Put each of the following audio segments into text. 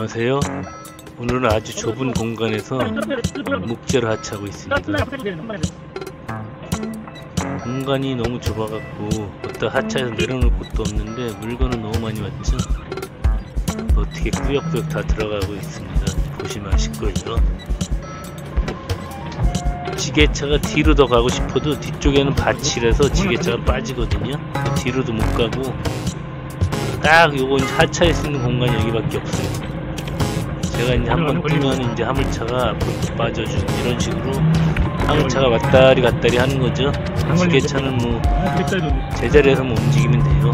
안녕하세요. 오늘은 아주 좁은 공간에서 목재를 하차하고 있습니다. 공간이 너무 좁아갖고 어디다 하차해서 내려놓을 곳도 없는데 물건은 너무 많이 왔죠. 어떻게 꾸역꾸역 다 들어가고 있습니다. 보시면 아실 거예요. 지게차가 뒤로 더 가고 싶어도 뒤쪽에는 밭이라서 지게차가 빠지거든요. 뒤로도 못 가고 딱 이제 하차할 수 있는 공간이 여기밖에 없어요. 제가 이제 한번 뛰면 이제 화물차가 앞으로 빠져주고 이런 식으로 화물차가 왔다리 갔다리 하는 거죠. 지게차는 뭐 제자리에서만 움직이면 돼요.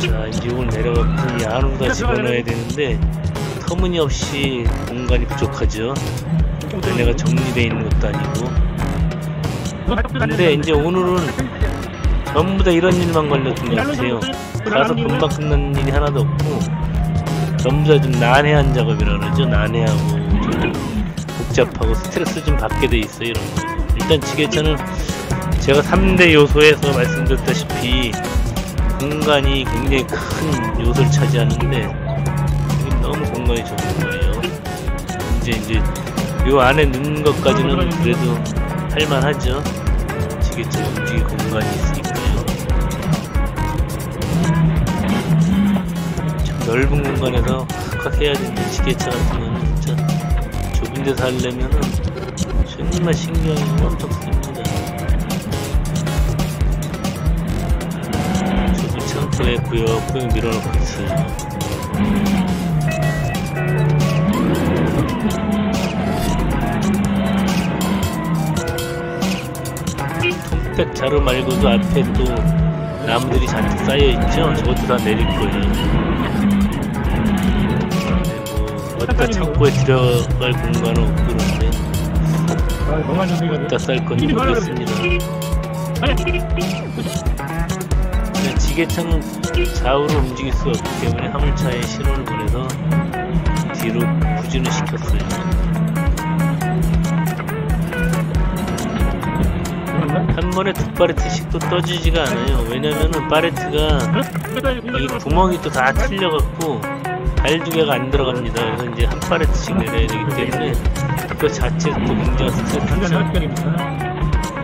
자 이제 이걸 내려가서 이 안으로 다 집어넣어야 되는데 터무니없이 공간이 부족하죠. 얘네가 정리되어 있는 것도 아니고 근데 이제 오늘은 전부 다 이런 일만 걸렸던 것 같아요. 가서 금방 끝나는 일이 하나도 없고 전부 다 좀 난해한 작업이라 그러죠. 난해하고 좀 복잡하고 스트레스 좀 받게 돼 있어요. 이런 거. 일단 지게차는 제가 3대 요소에서 말씀드렸다시피 공간이 굉장히 큰 요소를 차지하는데 너무 공간이 좁은 거예요. 이제 이제 요 안에 넣는 것까지는 그래도 할만하죠. 지게차 움직일 공간이 있으니까 넓은 공간에서 확 해야 되는데 지게차 같은 거는 진짜 좁은 데서 하려면은 정말 신경이 엄청 씁니다. 좁은 창고에 구역구역 밀어놓고 있어요. 통백 자루 말고도 앞에 또 나무들이 잔뜩 쌓여 있죠. 저것도 다 내릴 거예요. 뭐 어디다 창고에 들어갈 공간은 없고 그런데 어디다 쌀 건지 모르겠습니다. 그냥 지게차는 좌우로 움직일 수 없기 때문에 화물차에 신호를 보내서 뒤로 후진을 시켰어요. 한 번에 두 파레트씩 또 떠지지가 않아요. 왜냐면은 파레트가 이 구멍이 또 다 틀려갖고 발두 개가 안 들어갑니다. 그래서 이제 한 파레트씩 내려야 되기 때문에 그 자체도 또 굉장히 스트레스죠.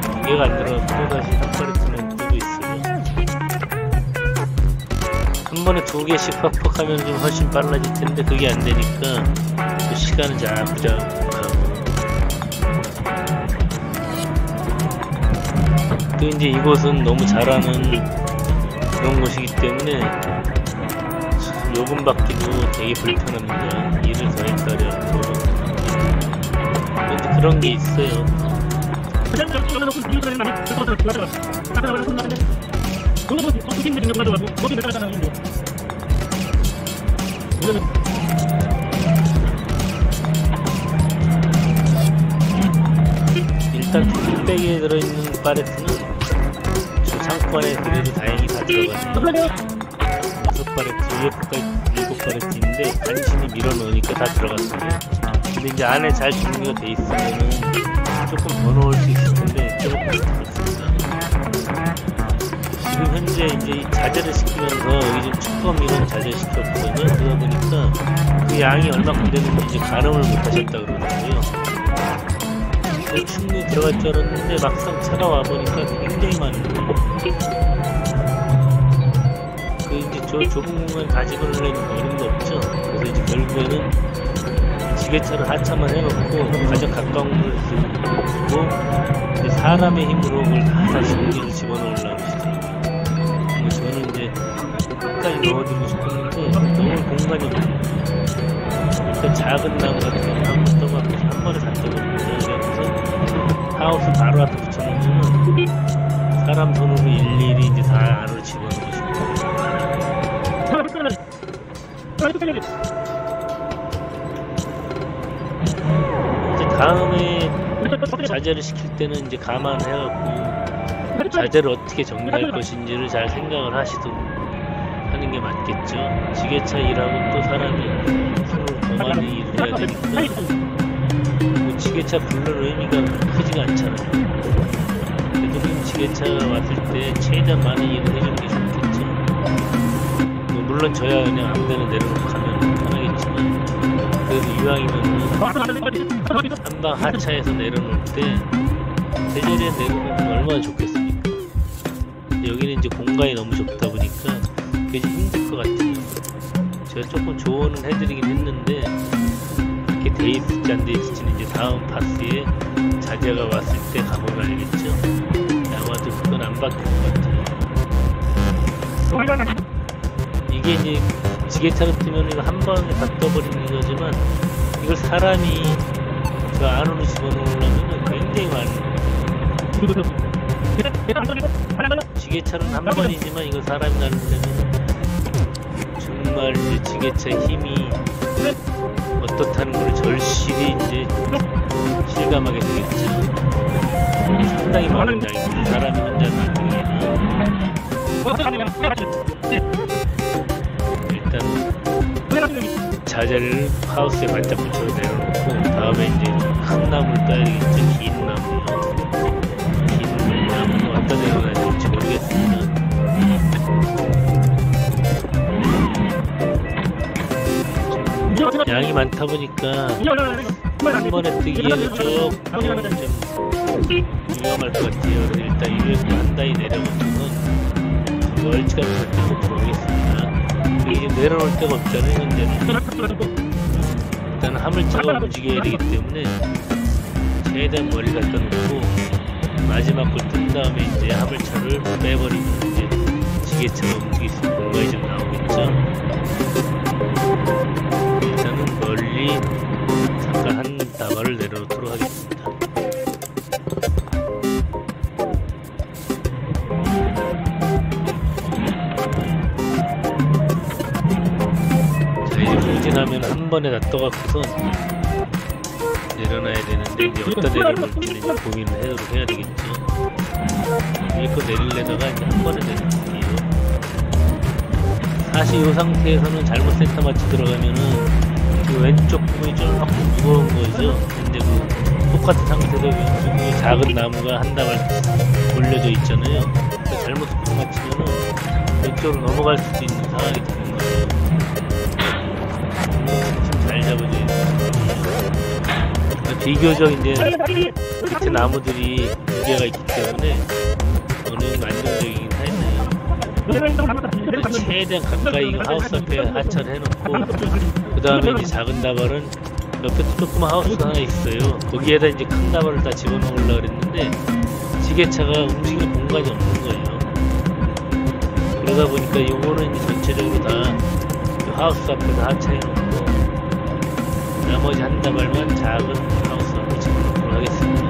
두 개가 안 들어가고 또 다시 한 파레트만 뜨고 있어요. 한 번에 두 개씩 팍팍 하면 좀 훨씬 빨라질 텐데 그게 안 되니까 또 시간을 자꾸 자꾸 가고 또 이제 이곳은 너무 잘하는 그런 곳이기 때문에 요금 받기도 되게 불편합니다. 일을 더 했다려 또 그런 게 있어요. 일단 뚝배기에 들어있는 파레트는 안에 그래도 다행히 다 들어가요. 파레트, 일곱 파레트, 일곱 파레트인데 간신히 밀어 넣으니까 다 들어갔어요. 근데 이제 안에 잘 정리가 돼 있으면은 조금 더 넣을 수 있을 텐데 조금 그렇습니다. 지금 현재 이제 이 자재를 시키면서 여기 좀 축검 이런 자재 시켰거든요. 그러다 보니까 그 양이 얼마큼 되는지 이제 가늠을 못 하셨다 그러더라고요. 뭐 충분히 들어갈 줄 알았는데 막상 차가 와보니까 굉장히 많은 거예요. 저 좁은 공간 다 집어넣으려니까 어림도 없죠. 그래서 이제 결국에는 지게차를 하차만 해놓고 가장 가까운 곳을 두고 이제 사람의 힘으로 그걸 다 다시 공기를 집어넣으려고 시도합니다. 저는 이제 끝까지 넣어드리고 싶었는데 너무 공간이 없어요. 일단 작은 나무 같은 거 한번 떠갖고 한 번에 다 떠버립니다. 그래서 하우스 바로 앞에 붙여놓으면 사람 손으로 일일이 이제 다 안으로 집어넣고 싶어요. 이제 다음에 자재를 시킬 때는 이제 감안해갖고 자재를 어떻게 정리할 것인지를 잘 생각을 하시도록 하는 게 맞겠죠. 지게차 일하고 또 사람이 손으로 더 많이 일을 해야 되니까 뭐 지게차 불러는 의미가 크지가 않잖아요. 그래도 지게차가 왔을 때 최대한 많은 일을 해주는 게 물론 저야 그냥 아무 데나 내려놓고 가면 편하겠지만 그래도 이왕이면 한방 하차해서 내려놓을 때 제자리에 내려놓으면 얼마나 좋겠습니까? 여기는 이제 공간이 너무 좁다 보니까 그게 좀 힘들 것 같아요. 제가 조금 조언을 해드리긴 했는데 이렇게 돼 있을지 안 돼 있을지는 이제 다음 파스에 자제가 왔을 때 가보면 알겠죠? 아마도 그건 안 바뀔 것 같아요 이게 이제 지게차로 뛰면 이거 한 번에 다 떠버리는 거지만 이걸 사람이 그 안으로 집어넣으려면 굉장히 많은 지게차는 한 번이지만 이거 사람이 나르려면 정말 이제 지게차 힘이 어떻다는 걸 절실히 이제 실감하게 되겠죠. 상당히 많은 양입니다. 사람이 혼자 나르기에는 자재를 하우스에 바짝 붙여 내려놓고 다음에 이제 큰 나무를 따야 되겠죠. 긴 나무요. 긴 나무는 어디다 내려놔야 될지 모르겠습니다. 양이 많다 보니까 한 번에 뜨기에는 조금 좀 위험할 것 같아요. 일단 이렇게 한 멀치 같은 거 떼고 들어오겠습니다. 내려놓을 데가 없잖아요, 현재는. 일단 화물차가 움직여야 되기 때문에 최대한 멀리 갖다 놓고 마지막 걸뜬 다음에 이제 화물차를 빼버리면 이제 지게차가 움직일 수 있는 공간이 좀 나오겠죠. 후진하면 한 번에 다 떠갖고서 내려놔야 되는데 이제 어디다 내려놓을지는 이제 고민을 해도록 해야 되겠죠. 위에 거 내리려다가 이제 한 번에 내려놓을게요. 사실 이 상태에서는 잘못 센터 맞춰 들어가면은 그 왼쪽 부분이 조금 무거운 거죠. 근데 그 똑같은 상태로 왼쪽에 작은 나무가 한 다발 올려져 있잖아요. 그 잘못 센터 맞추면은 왼쪽으로 넘어갈 수도 있는 상황이 거 잡아줘야 돼요. 비교적 이제 밑에 나무들이 무게가 있기 때문에 정도 안정적이긴 하네요. 최대한 가까이 하우스 앞에 하차를 해놓고 그 다음에 이제 작은 다발은 옆에 조그만 하우스가 하나 있어요. 거기에다 이제 큰 다발을 다 집어넣으려고 그랬는데 지게차가 움직이는 공간이 없는 거예요. 그러다 보니까 요거는 전체적으로 다그 하우스 앞에서 하차해놓고 나머지 한 다발만 작은 하우스 앞에 집어넣도록 하겠습니다.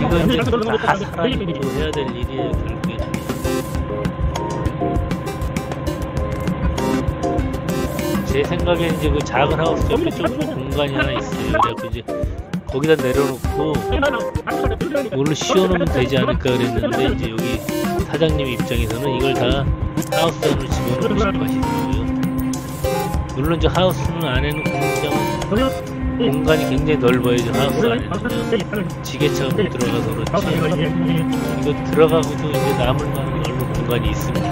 이거 이제 다 사람이 또 해야 될 일이에요, 결국에는. 제 생각에는 이제 그 작은 하우스 옆에 좀 공간이 하나 있어요. 그래서 이제 거기다 내려놓고 물을 씌워놓으면 되지 않을까 그랬는데 이제 여기 사장님 입장에서는 이걸 다 하우스 안으로 집어넣고 싶어 하시더라고요. 물론 저 하우스는 안에는 공장은 공간이 굉장히 넓어야죠 하우스 안에는 지게차가 못 들어가서 그렇지 이거 들어가고도 이제 남을 만한 넓은 공간이 있습니다.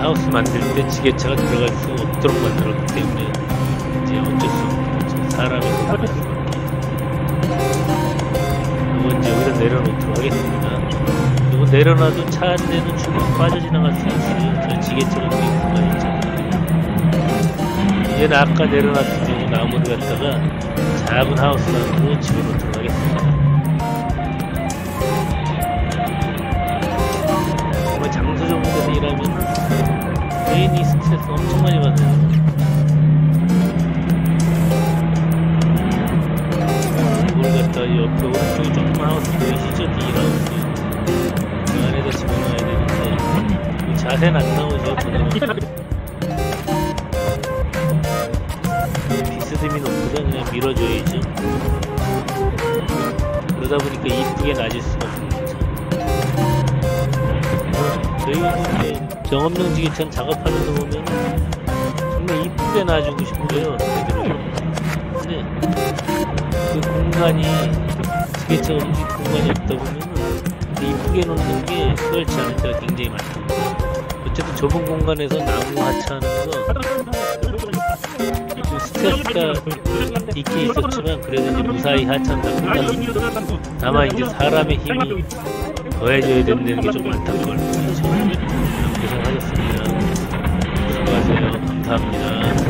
하우스 만들 때 지게차가 들어갈 수 없도록 만들었기 때문에 이제 어쩔 수 없는. 사람이 들어갈 수밖에. 이거 이제 여기다 내려놓도록 하겠습니다. 이거 내려놔도 차 한 대는 충분히 빠져 지나갈 수 있어요. 저 지게차가 그 공간 있잖아요. 얘는 아까 내려놨던 저 나무를 갖다가 작은 하우스 안으로 집어넣도록 하겠습니다. 정말 장소 데서 일하면 개인이 스트레스 엄청 많이 받아요. 이걸 갖다 옆에 오른쪽에 조그만 하우스 보이시죠? 비닐하우스. 그 안에다 집어넣어야 되는데 이 자세는 안 나오죠? 밀어줘야죠. 그러다 보니까 이쁘게 낮을 수가 거죠. 저희가 이제 정업용 지게차는 작업하면서 보면 정말 이쁘게 놔주고. 제대로. 근데 그 공간이 지게차가 움직일 공간이 없다 보면 이쁘게 놓는 게 수월치 않은 때가 굉장히 많습니다. 어쨌든 좁은 공간에서 나무 하차하는 거 스트레스가 있긴 있었지만 그래도 이제 무사히 하차한다 끝났습니다. 다만 이제 사람의 힘이 더해져야 된다는 게좀 안타까울 뿐이죠. 고생하셨습니다. 수고하세요. 감사합니다.